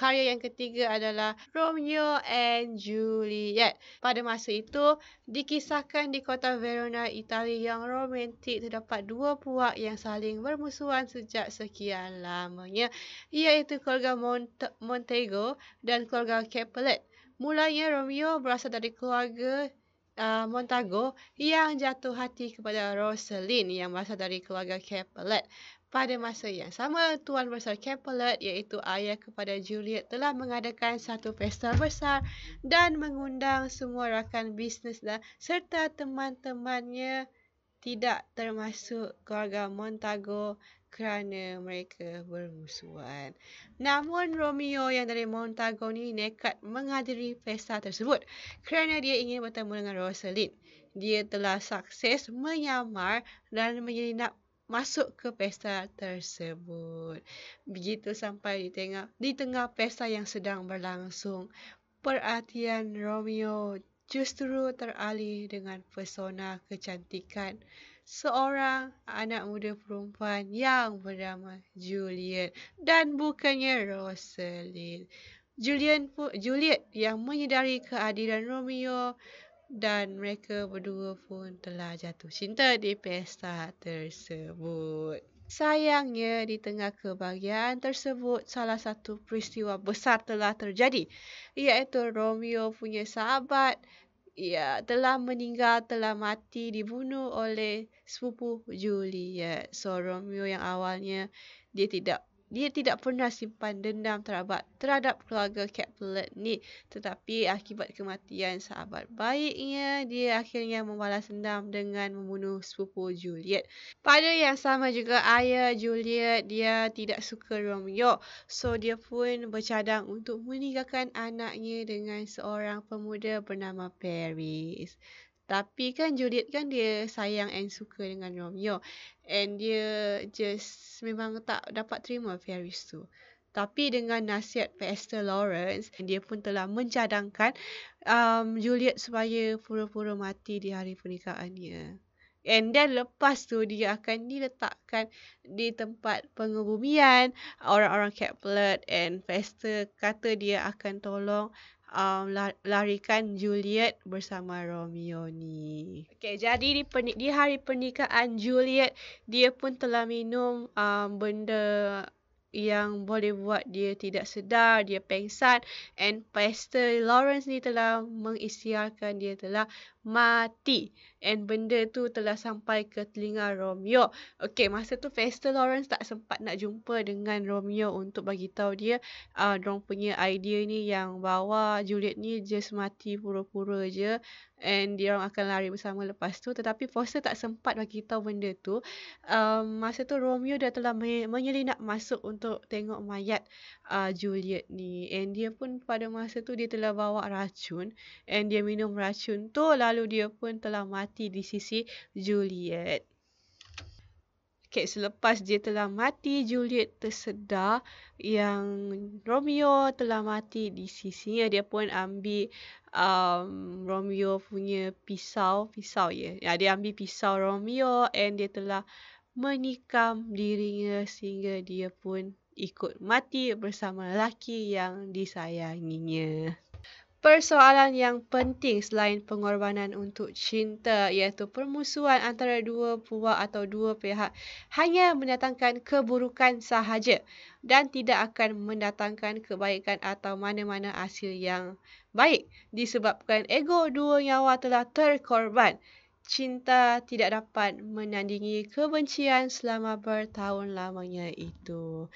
karya yang ketiga adalah Romeo and Juliet. Pada masa itu, dikisahkan di kota Verona, Italia yang romantik terdapat dua puak yang saling bermusuhan sejak sekian lamanya, iaitu keluarga Mont- Montego dan keluarga Capulet. Mulanya Romeo berasal dari keluarga uh, Montago yang jatuh hati kepada Rosalind yang berasal dari keluarga Capulet. Pada masa yang sama, Tuan Besar Capulet iaitu ayah kepada Juliet telah mengadakan satu pesta besar dan mengundang semua rakan bisnes dan serta teman-temannya tidak termasuk keluarga Montago kerana mereka bermusuhan. Namun Romeo yang dari Montago ni nekat menghadiri pesta tersebut kerana dia ingin bertemu dengan Rosalind. Dia telah sukses menyamar dan menyelinap masuk ke pesta tersebut. Begitu sampai di tengah, di tengah pesta yang sedang berlangsung, perhatian Romeo justru teralih dengan pesona kecantikan seorang anak muda perempuan yang bernama Juliet dan bukannya Rosalind. Julian pun, Juliet yang menyedari kehadiran Romeo dan mereka berdua pun telah jatuh cinta di pesta tersebut. Sayangnya di tengah kebahagiaan tersebut salah satu peristiwa besar telah terjadi iaitu Romeo punya sahabat ya telah meninggal telah mati dibunuh oleh sepupu Juliet. So Romeo yang awalnya dia tidak dia tidak pernah simpan dendam terhadap, terhadap keluarga Capulet ni. Tetapi akibat kematian sahabat baiknya, dia akhirnya membalas dendam dengan membunuh sepupu Juliet. Pada yang sama juga ayah Juliet, dia tidak suka Romeo. So dia pun bercadang untuk meninggalkan anaknya dengan seorang pemuda bernama Paris. Tapi kan Juliet kan dia sayang and suka dengan Romeo. And dia just memang tak dapat terima Ferris tu. Tapi dengan nasihat Pastor Lawrence, dia pun telah mencadangkan um, Juliet supaya pura-pura mati di hari pernikahannya. And then lepas tu dia akan diletakkan di tempat pengebumian orang-orang Capulet and Pastor kata dia akan tolong um, larikan Juliet bersama Romeo ni. Okay, jadi di, di hari pernikahan Juliet, dia pun telah minum um, benda yang boleh buat dia tidak sedar, dia pengsan and Pastor Lawrence ni telah mengisytiharkan dia telah mati. And benda tu telah sampai ke telinga Romeo. Okey, masa tu Pastor Lawrence tak sempat nak jumpa dengan Romeo untuk bagi tahu dia uh, dong punya idea ni yang bawa Juliet ni just mati pura-pura je. And dia orang akan lari bersama lepas tu. Tetapi Foster tak sempat bagi tahu benda tu. Um, masa tu Romeo dah telah menyelinap masuk untuk tengok mayat uh, Juliet ni. And dia pun pada masa tu dia telah bawa racun. And dia minum racun tu lah lalu dia pun telah mati di sisi Juliet. Okay, selepas dia telah mati, Juliet tersedar yang Romeo telah mati di sisinya. Dia pun ambil um, Romeo punya pisau. Pisau ya. Yeah. Dia ambil pisau Romeo and dia telah menikam dirinya sehingga dia pun ikut mati bersama lelaki yang disayanginya. Persoalan yang penting selain pengorbanan untuk cinta iaitu permusuhan antara dua puak atau dua pihak hanya mendatangkan keburukan sahaja dan tidak akan mendatangkan kebaikan atau mana-mana hasil yang baik disebabkan ego dua nyawa telah terkorban. Cinta tidak dapat menandingi kebencian selama bertahun lamanya itu.